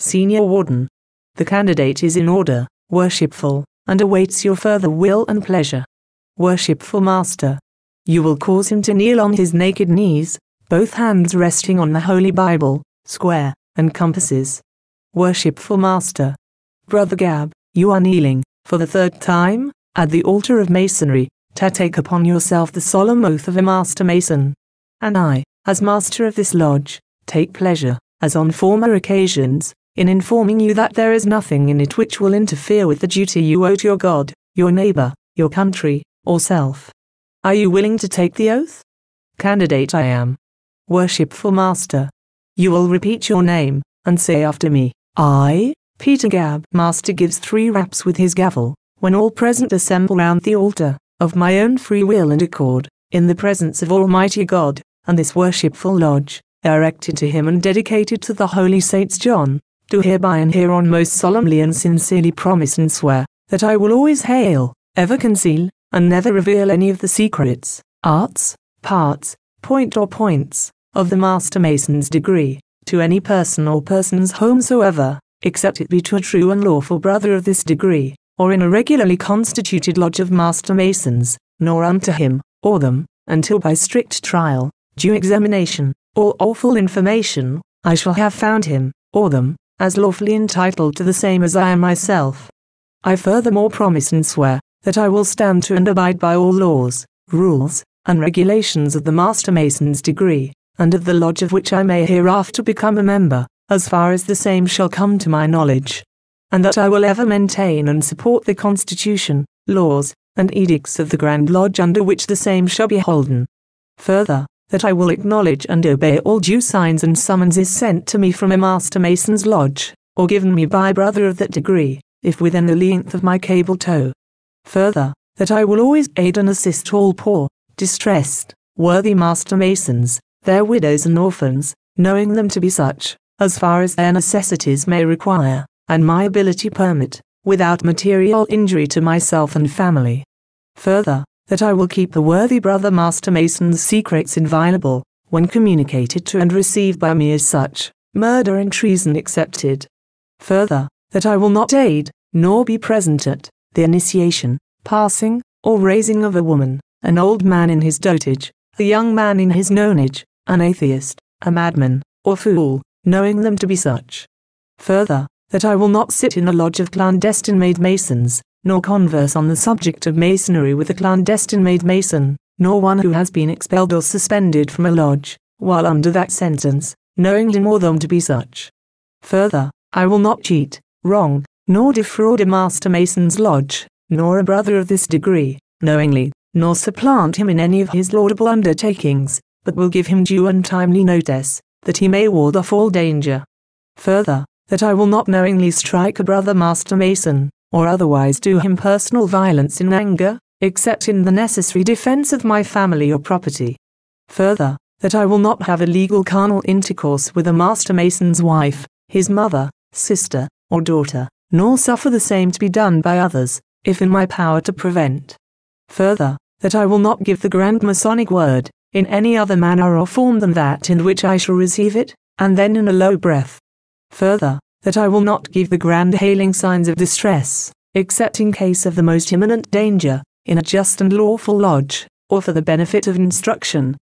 Senior Warden. The candidate is in order, worshipful, and awaits your further will and pleasure. Worshipful Master. You will cause him to kneel on his naked knees, both hands resting on the Holy Bible, square, and compasses. Worshipful Master. Brother Gab, you are kneeling, for the third time, at the altar of Masonry, to take upon yourself the solemn oath of a Master Mason. And I, as Master of this lodge, take pleasure, as on former occasions, in informing you that there is nothing in it which will interfere with the duty you owe to your God, your neighbor, your country, or self. Are you willing to take the oath? Candidate I am. Worshipful Master. You will repeat your name, and say after me, I, Peter Gab. Master gives three raps with his gavel, when all present assemble round the altar, of my own free will and accord, in the presence of Almighty God, and this worshipful lodge, erected to him and dedicated to the holy saints John, do hereby and hereon most solemnly and sincerely promise and swear, that I will always hail, ever conceal, and never reveal any of the secrets, arts, parts, point or points, of the Master Mason's degree, to any person or persons whomsoever, except it be to a true and lawful brother of this degree, or in a regularly constituted lodge of Master Masons, nor unto him, or them, until by strict trial, due examination, or awful information, I shall have found him, or them, as lawfully entitled to the same as I am myself. I furthermore promise and swear, that I will stand to and abide by all laws, rules, and regulations of the Master Mason's degree, and of the lodge of which I may hereafter become a member, as far as the same shall come to my knowledge. And that I will ever maintain and support the Constitution, laws, and edicts of the Grand Lodge under which the same shall be holden. Further, that I will acknowledge and obey all due signs and summonses sent to me from a Master Mason's lodge, or given me by brother of that degree, if within the length of my cable tow. Further, that I will always aid and assist all poor, distressed, worthy Master Masons, their widows and orphans, knowing them to be such, as far as their necessities may require, and my ability permit, without material injury to myself and family. Further, that I will keep the worthy brother Master Mason's secrets inviolable, when communicated to and received by me as such, murder and treason excepted. Further, that I will not aid, nor be present at, the initiation, passing, or raising of a woman, an old man in his dotage, a young man in his nonage, an atheist, a madman, or fool, knowing them to be such. Further, that I will not sit in a lodge of clandestine made masons, nor converse on the subject of masonry with a clandestine made mason, nor one who has been expelled or suspended from a lodge, while under that sentence, knowing him or them to be such. Further, I will not cheat, wrong, nor defraud a master mason's lodge, nor a brother of this degree, knowingly, nor supplant him in any of his laudable undertakings, but will give him due and timely notice, that he may ward off all danger. Further, that I will not knowingly strike a brother master mason, or otherwise do him personal violence in anger, except in the necessary defense of my family or property. Further, that I will not have illegal carnal intercourse with a master mason's wife, his mother, sister, or daughter, nor suffer the same to be done by others, if in my power to prevent. Further, that I will not give the grand Masonic word, in any other manner or form than that in which I shall receive it, and then in a low breath. Further, that I will not give the grand hailing signs of distress, except in case of the most imminent danger, in a just and lawful lodge, or for the benefit of instruction.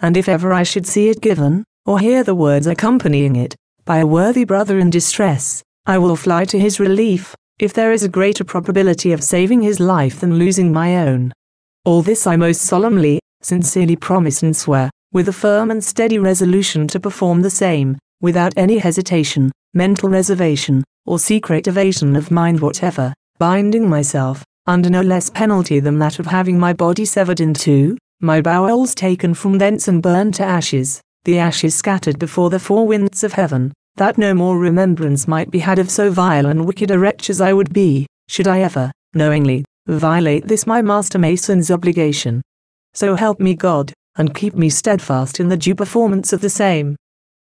And if ever I should see it given, or hear the words accompanying it, by a worthy brother in distress, I will fly to his relief, if there is a greater probability of saving his life than losing my own. All this I most solemnly, sincerely promise and swear, with a firm and steady resolution to perform the same, without any hesitation, mental reservation, or secret evasion of mind whatever, binding myself, under no less penalty than that of having my body severed in two, my bowels taken from thence and burned to ashes, the ashes scattered before the four winds of heaven, that no more remembrance might be had of so vile and wicked a wretch as I would be, should I ever, knowingly, violate this my master mason's obligation. So help me God, and keep me steadfast in the due performance of the same.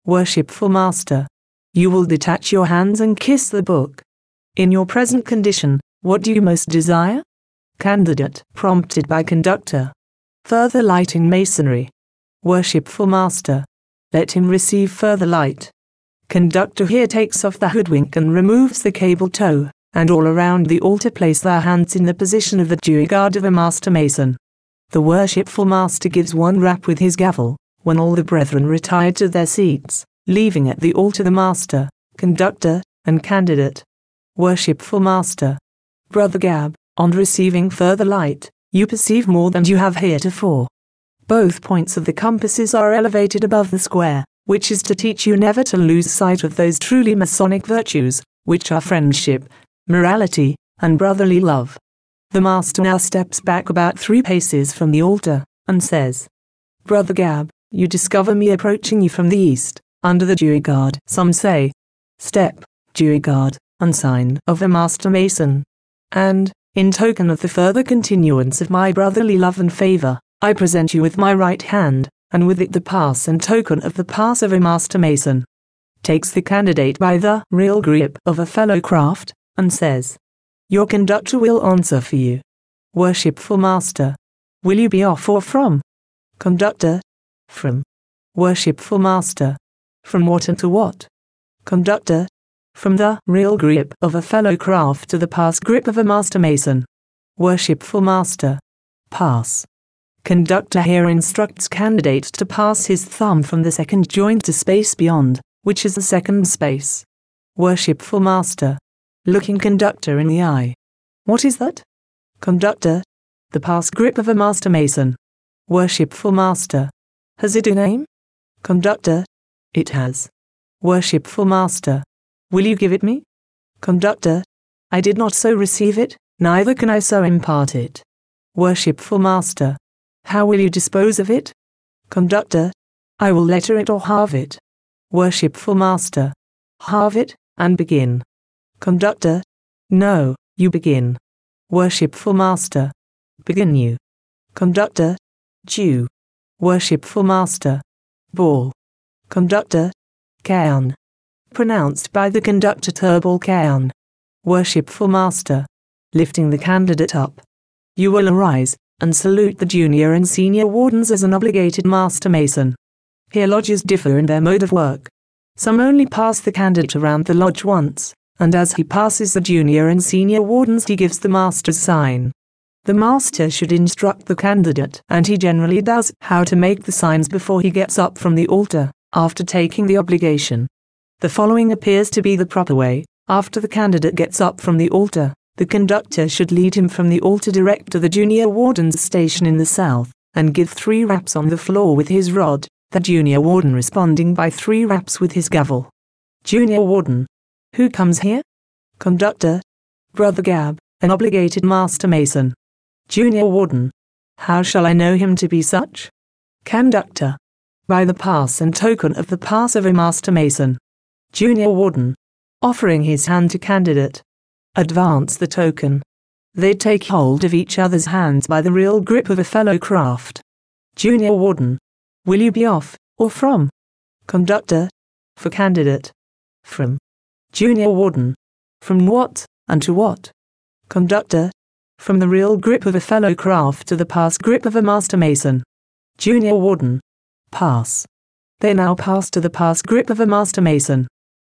Worshipful Master, you will detach your hands and kiss the book. In your present condition, what do you most desire? Candidate, prompted by conductor. Further light in masonry. Worshipful Master, let him receive further light. Conductor here takes off the hoodwink and removes the cable tow, and all around the altar place their hands in the position of the due guard of a master mason. The worshipful master gives one rap with his gavel, when all the brethren retire to their seats, leaving at the altar the master, conductor, and candidate. Worshipful master. Brother Gab, on receiving further light, you perceive more than you have heretofore. Both points of the compasses are elevated above the square, which is to teach you never to lose sight of those truly Masonic virtues, which are friendship, morality, and brotherly love. The master now steps back about three paces from the altar, and says, Brother Gab, you discover me approaching you from the east, under the due guard, some say. Step, due guard, and sign of a master mason. And, in token of the further continuance of my brotherly love and favor, I present you with my right hand, and with it the pass and token of the pass of a master mason. Takes the candidate by the real grip of a fellow craft, and says, your conductor will answer for you. Worshipful Master. Will you be off or from? Conductor. From. Worshipful Master. From what to what? Conductor. From the real grip of a fellow craft to the pass grip of a master mason. Worshipful Master. Pass. Conductor here instructs candidate to pass his thumb from the second joint to space beyond, which is the second space. Worshipful Master looking conductor in the eye. What is that? Conductor. The pass grip of a master mason. Worshipful master. Has it a name? Conductor. It has. Worshipful master. Will you give it me? Conductor. I did not so receive it, neither can I so impart it. Worshipful master. How will you dispose of it? Conductor. I will letter it or halve it. Worshipful master. Halve it, and begin. Conductor. No, you begin. Worshipful Master. Begin you. Conductor. Jew. Worshipful Master. Ball. Conductor. Cain. Pronounced by the conductor Tubal Cain. Worshipful Master. Lifting the candidate up. You will arise and salute the junior and senior wardens as an obligated master mason. Here lodges differ in their mode of work. Some only pass the candidate around the lodge once, and as he passes the junior and senior wardens he gives the master's sign. The master should instruct the candidate, and he generally does, how to make the signs before he gets up from the altar, after taking the obligation. The following appears to be the proper way. After the candidate gets up from the altar, the conductor should lead him from the altar direct to the junior warden's station in the south, and give three raps on the floor with his rod, the junior warden responding by three raps with his gavel. Junior warden, who comes here? Conductor. Brother Gab, an obligated master mason. Junior warden. How shall I know him to be such? Conductor. By the pass and token of the pass of a master mason. Junior warden. Offering his hand to candidate. Advance the token. They take hold of each other's hands by the real grip of a fellow craft. Junior warden. Will you be off, or from? Conductor. For candidate. From. Junior Warden. From what, and to what? Conductor. From the real grip of a fellow craft to the pass grip of a master mason. Junior Warden. Pass. They now pass to the pass grip of a master mason.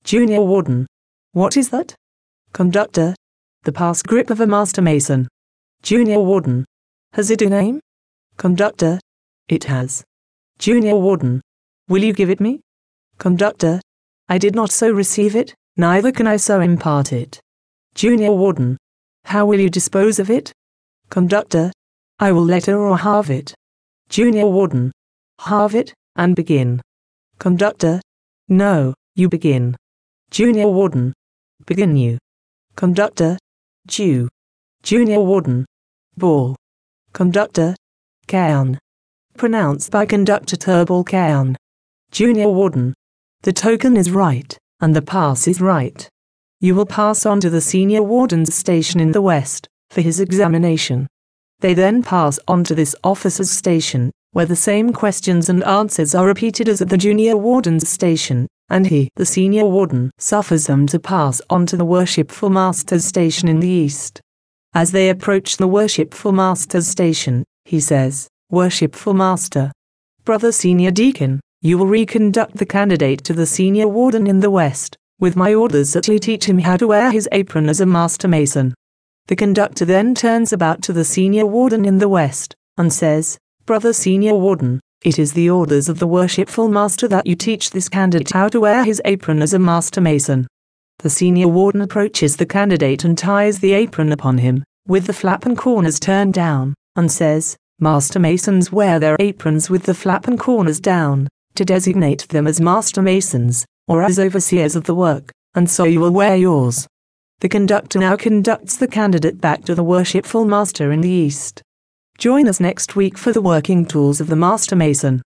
Junior Warden. What is that? Conductor. The pass grip of a master mason. Junior Warden. Has it a name? Conductor. It has. Junior Warden. Will you give it me? Conductor. I did not so receive it, Neither can I so impart it. Junior Warden. How will you dispose of it? Conductor. I will letter or halve it. Junior Warden. Halve it, and begin. Conductor. No, you begin. Junior Warden. Begin you. Conductor. Jew. Junior Warden. Ball. Conductor. Cain. Pronounced by Conductor Tubal Cain. Junior Warden. The token is right and the pass is right. You will pass on to the senior warden's station in the west for his examination. They then pass on to this officer's station, where the same questions and answers are repeated as at the junior warden's station, and he, the senior warden, suffers them to pass on to the worshipful master's station in the east. As they approach the worshipful master's station, he says, Worshipful master, brother senior deacon, You will reconduct the candidate to the senior warden in the west, with my orders that you teach him how to wear his apron as a master mason. The conductor then turns about to the senior warden in the west, and says, Brother senior warden, it is the orders of the worshipful master that you teach this candidate how to wear his apron as a master mason. The senior warden approaches the candidate and ties the apron upon him, with the flap and corners turned down, and says, Master masons wear their aprons with the flap and corners down, to designate them as master masons, or as overseers of the work, and so you will wear yours. The conductor now conducts the candidate back to the worshipful master in the east. Join us next week for the working tools of the master mason.